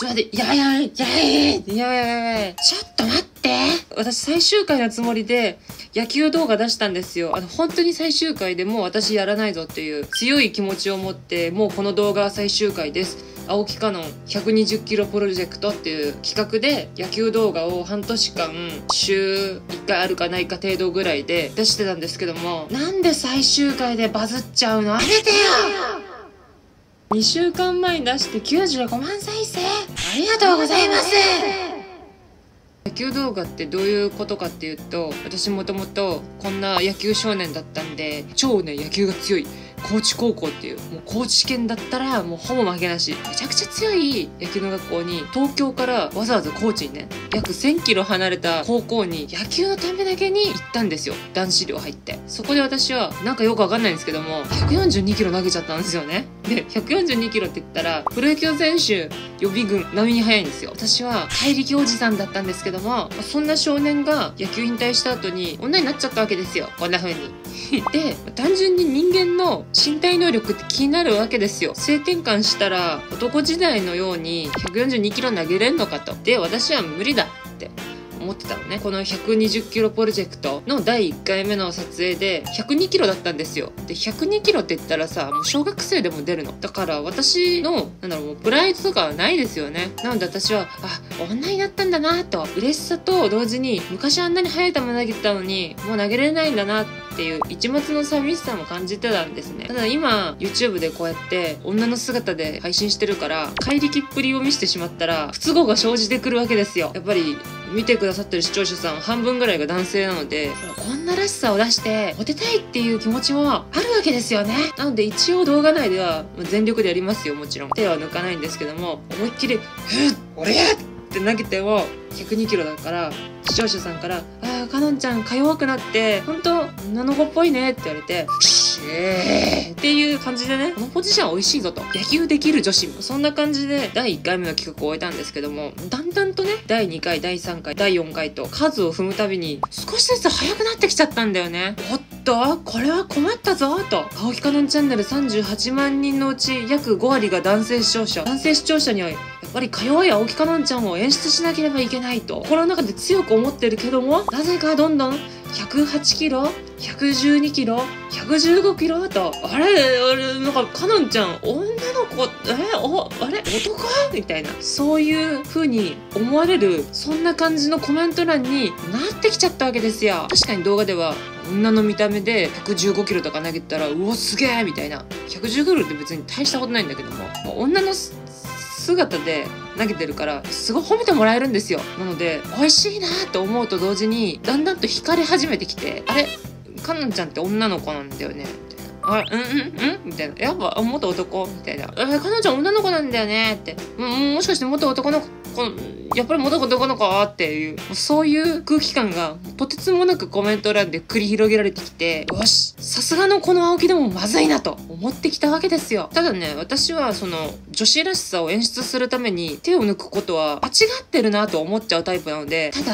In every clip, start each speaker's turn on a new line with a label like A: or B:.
A: ちょっと待って、ややい、や、やい、やばい、やばい。ちょっと待って。私最終回のつもりで野球動画出したんですよ。あの、本当に最終回でもう私やらないぞっていう強い気持ちを持って、もうこの動画は最終回です。青木カノン120キロプロジェクトっていう企画で野球動画を半年間週1回あるかないか程度ぐらいで出してたんですけどもなんで最終回でバズっちゃうのあげてよ2週間前に出して95万再生。ありがとうございます。野球動画ってどういうことかっていうと私もともとこんな野球少年だったんで超ね野球が強い。高知高校っていうもう高知県だったらもうほぼ負けなし。めちゃくちゃ強い野球の学校に東京からわざわざ高知にね約1000キロ離れた高校に野球のためだけに行ったんですよ。男子寮入って。そこで私はなんかよくわかんないんですけども142キロ投げちゃったんですよね。で142キロって言ったらプロ野球選手予備軍並みに速いんですよ。私は怪力おじさんだったんですけどもそんな少年が野球引退した後に女になっちゃったわけですよ。こんな風に。で単純に人間の身体能力って気になるわけですよ。性転換したら男時代のように142キロ投げれんのかと。で私は無理だって思ってたのね。この120キロプロジェクトの第1回目の撮影で102キロだったんですよ。で102キロって言ったらさもう小学生でも出るの。だから私のなんだろうもうプライドとかはないですよね。なので私はあ女になったんだなと。嬉しさと同時に昔あんなに速い球投げてたのにもう投げれないんだなってっていう一末の寂しさも感じてたんですね。ただ今 YouTube でこうやって女の姿で配信してるから怪力っぷりを見せてしまったら不都合が生じてくるわけですよ。やっぱり見てくださってる視聴者さん半分ぐらいが男性なので女らしさを出してモテたいっていう気持ちもあるわけですよね。なので一応動画内では全力でやりますよもちろん。手は抜かないんですけども思いっきり「ふっ俺や!」って投げても102キロだから視聴者さんから「ああかのんちゃんか弱くなって本当女の子っぽいね」って言われて「シェー」っていう感じでねこのポジション美味しいぞと。野球できる女子そんな感じで第1回目の企画を終えたんですけどもだんだんとね第2回第3回第4回と数を踏むたびに少しずつ速くなってきちゃったんだよね。おっとこれは困ったぞと。青木かのんチャンネル38万人のうち約5割が男性視聴者。男性視聴者にはぱりか弱い青木かのんちゃんを演出しなければいけないと。心の中で強く思ってるけどもなぜかどんどん108キロ112キロ115キロとあれあれなんかかのんちゃん女の子えおあれ男？みたいな。そういう風に思われるそんな感じのコメント欄になってきちゃったわけですよ。確かに動画では女の見た目で115キロとか投げたらうおすげえみたいな。115キロって別に大したことないんだけども。女の姿で投げてるからすごい褒めてもらえるんですよなので美味しいなと思うと同時にだんだんと惹かれ始めてきてあれかのんちゃんって女の子なんだよねあうんうんうんみたいな。やっぱ、元男？みたいな。え、彼女女の子なんだよね？って。うんもしかして元男のこの、やっぱり元男の子？っていう、そういう空気感がとてつもなくコメント欄で繰り広げられてきて、よし、さすがのこの青木でもまずいなと思ってきたわけですよ。ただね、私はその女子らしさを演出するために手を抜くことは間違ってるなと思っちゃうタイプなので、ただ、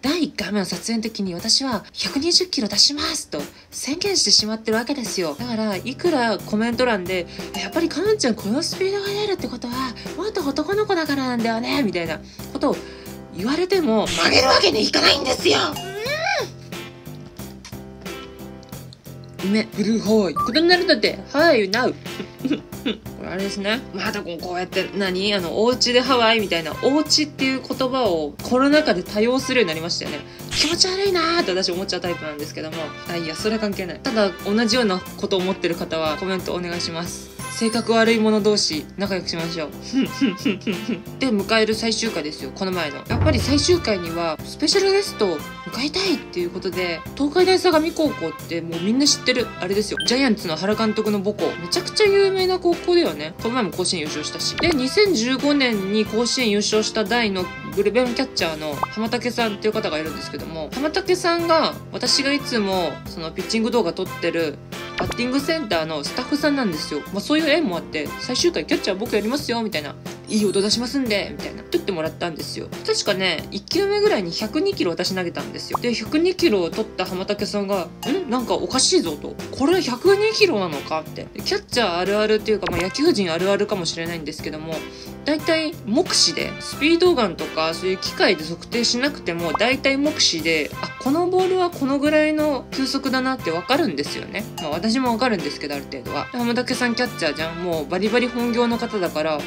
A: 第1回目の撮影の時に私は120キロ出しますと宣言してしまってるわけですよ。だから、いくらコメント欄で、やっぱりかのんちゃんこのスピードが出るってことは、もっと男の子だからなんだよね、みたいなことを言われても、曲げるわけにいかないんですようんめ、ブルーホーイ。ことになるので、はい、ナウ。これあれですね。またこうこうやって何？あの、お家でハワイみたいな、お家っていう言葉をコロナ禍で多用するようになりましたよね。気持ち悪いなーって私思っちゃうタイプなんですけども。あ、いや、それは関係ない。ただ、同じようなことを思ってる方はコメントお願いします。性格悪い者同士仲良くしましょうで迎える最終回ですよこの前のやっぱり最終回にはスペシャルゲストを迎えたいっていうことで東海大相模高校ってもうみんな知ってるあれですよジャイアンツの原監督の母校めちゃくちゃ有名な高校だよねこの前も甲子園優勝したしで2015年に甲子園優勝した代のブルペンキャッチャーの浜竹さんっていう方がいるんですけども浜竹さんが私がいつもそのピッチング動画撮ってるバッティングセンターのスタッフさんなんですよ。まあそういう縁もあって、最終回キャッチャー僕やりますよ、みたいな。いい音出しますんで、みたいな。取ってもらったんですよ。確かね、1球目ぐらいに102キロ私投げたんですよ。で、102キロを取った浜竹さんが、んなんかおかしいぞと。これ102キロなのかって。キャッチャーあるあるっていうか、まあ野球人あるあるかもしれないんですけども、大体目視でスピードガンとかそういう機械で測定しなくても大体目視であこのボールはこのぐらいの球速だなって分かるんですよね。まあ私も分かるんですけどある程度は。浜竹さんキャッチャーじゃんもうバリバリ本業の方だからあ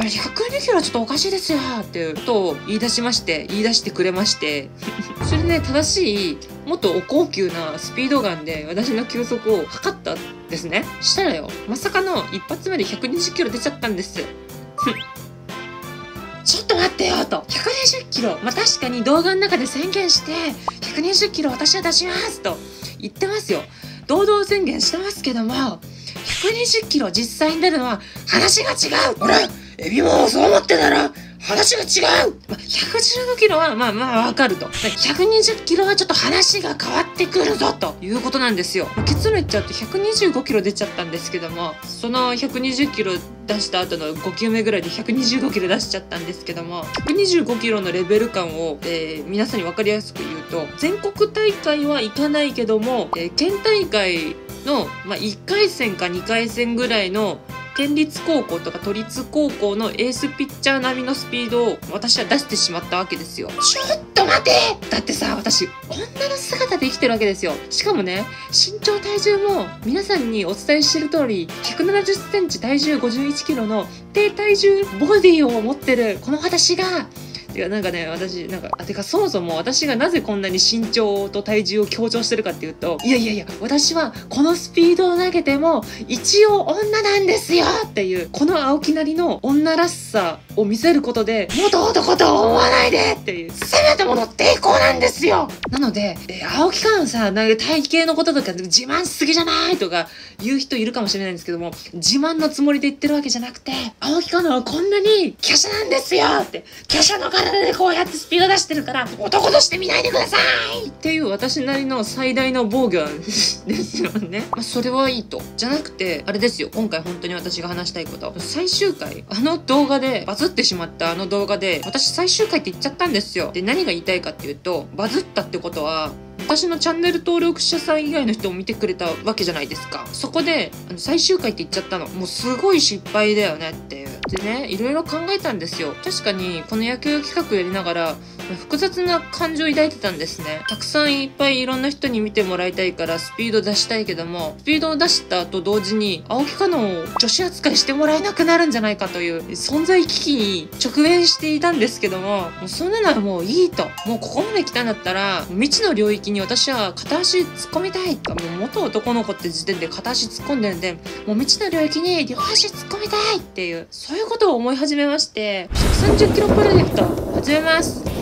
A: れ102キロちょっとおかしいですよっていうことを言い出しまして言い出してくれまして それで、ね、正しいもっとお高級なスピードガンで私の球速を測ったんですねしたらよまさかの一発目で120キロ出ちゃったんですと待ってよと。120キロ。まあ確かに動画の中で宣言して120キロ私は出しますと。言ってますよ。堂々宣言してますけども120キロ実際に出るのは話が違う。
B: ほらエビもそう思ってたら話が違う、
A: まあ、115キロはまあまあわかると。120キロはちょっと話が変わってくるぞということなんですよ。結論言っちゃうと125キロ出ちゃったんですけどもその120キロ出した後の5球目ぐらいで125キロ出しちゃったんですけども125キロのレベル感を、えー、皆さんに分かりやすく言うと全国大会は行かないけども、えー、県大会の、まあ、1回戦か2回戦ぐらいの県立高校とか都立高校のエースピッチャー並みのスピードを私は出してしまったわけですよ。
B: ちょっと待て
A: だってさ、私、女の姿で生きてるわけですよ。しかもね、身長体重も皆さんにお伝えしてる通り、170センチ体重51キロの低体重ボディを持ってるこの私が、てかなんかね私なんかあてかそもそも私がなぜこんなに身長と体重を強調してるかっていうといやいやいや私はこのスピードを投げても一応女なんですよっていうこの青木なりの女らしさを見せることで元男とは思わないでっていう
B: せめてもの抵抗なんですよ
A: なので、えー、青木かんさなんか体型のこととか自慢しすぎじゃないとか言う人いるかもしれないんですけども自慢のつもりで言ってるわけじゃなくて青木かんはこんなに華奢なんですよって華奢の体でこうやってスピード出してるから
B: 男として見ないでください
A: っていう私なりの最大の防御なんですよね。まあ、それはいいと。じゃなくて、あれですよ。今回本当に私が話したいこと。最終回、あの動画で、バズってしまったあの動画で、私最終回って言っちゃったんですよ。で、何が言いたいかっていうと、バズったってことは、私のチャンネル登録者さん以外の人も見てくれたわけじゃないですか。そこで、あの最終回って言っちゃったの。もうすごい失敗だよねっていう。でね、いろいろ考えたんですよ。確かに、この野球企画やりながら、複雑な感情を抱いてたんですね。たくさんいっぱいいろんな人に見てもらいたいからスピード出したいけども、スピードを出したと同時に、青木かのを女子扱いしてもらえなくなるんじゃないかという存在危機に直面していたんですけども、もうそんなのはもういいと。もうここまで来たんだったら、未知の領域に私は片足突っ込みたいと。もう元男の子って時点で片足突っ込んでるんで、もう未知の領域に両足突っ込みたいっていう、そういうことを思い始めまして、130キロプロジェクト始めます。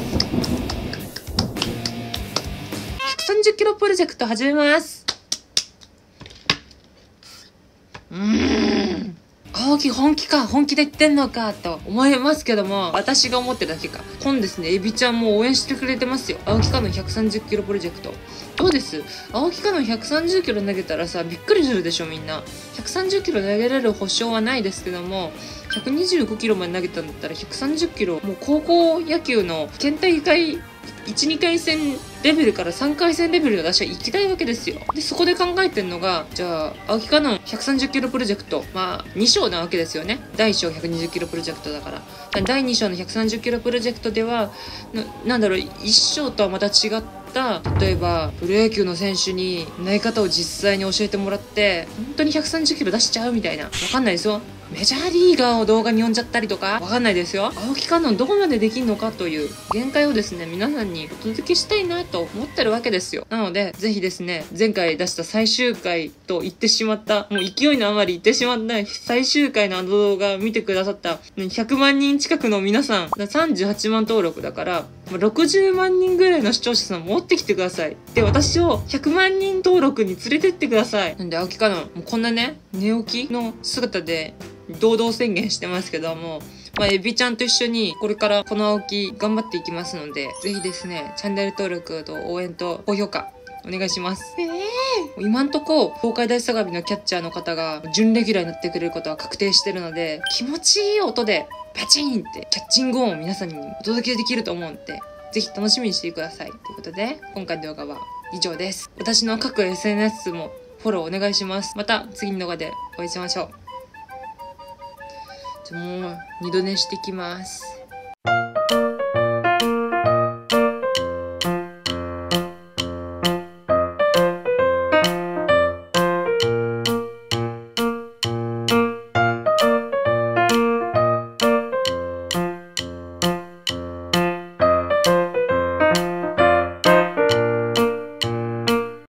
A: 130キロプロジェクト始めます。うーん。青木本気か本気で言ってんのかと思いますけども、私が思ってるだけか。今ですね、エビちゃんも応援してくれてますよ。青木かの130キロプロジェクト。どうです？青木かの130キロ投げたらさ、びっくりするでしょみんな。130キロ投げられる保証はないですけども、125キロまで投げたんだったら130キロ、もう高校野球の県大会1、2回戦レベルから3回戦レベルを出しは行きたいわけですよ。で、そこで考えてんのが、じゃあ、青木かのん130キロプロジェクト。まあ、2章なわけですよね。第1章120キロプロジェクトだから。第2章の130キロプロジェクトでは、なんだろう、1章とはまた違った例えばプロ野球の選手に投げ方を実際に教えてもらって本当に130キロ出しちゃうみたいなわかんないですよメジャーリーガーを動画に呼んじゃったりとか、わかんないですよ。青木観音どこまでできんのかという限界をですね、皆さんにお届けしたいなと思ってるわけですよ。なので、ぜひですね、前回出した最終回と言ってしまった、もう勢いのあまり言ってしまった最終回のあの動画見てくださった100万人近くの皆さん、38万登録だから、60万人ぐらいの視聴者さん持ってきてください。で、私を100万人登録に連れてってください。なんで、青木かなもうこんなね、寝起きの姿で堂々宣言してますけども、まあ、エビちゃんと一緒にこれからこの青木頑張っていきますので、ぜひですね、チャンネル登録と応援と高評価お願いします。えー、今んとこ、東海大相模のキャッチャーの方が準レギュラーになってくれることは確定してるので、気持ちいい音でパチンってキャッチング音を皆さんにお届けできると思うんで、ぜひ楽しみにしてください。ということで、今回の動画は以上です。私の各 SNS もフォローお願いします。また次の動画でお会いしましょう。じゃあもう二度寝してきます